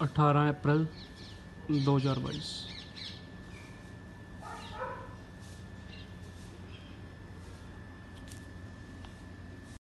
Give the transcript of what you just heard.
अठारह अप्रैल दो हज़ार बाईस।